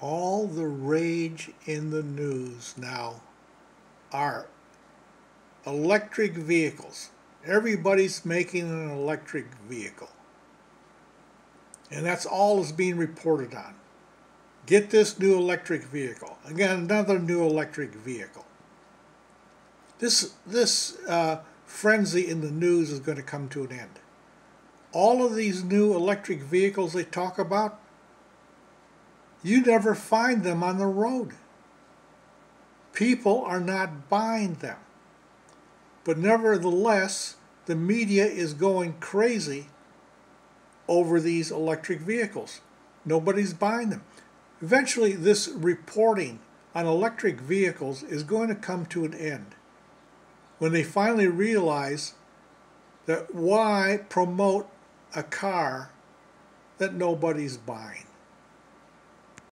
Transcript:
all the rage in the news now are electric vehicles. Everybody's making an electric vehicle. And that's all is being reported on. Get this new electric vehicle. Again, another new electric vehicle. This, this uh, frenzy in the news is going to come to an end. All of these new electric vehicles they talk about, you never find them on the road. People are not buying them. But nevertheless, the media is going crazy over these electric vehicles. Nobody's buying them. Eventually, this reporting on electric vehicles is going to come to an end when they finally realize that why promote a car that nobody's buying.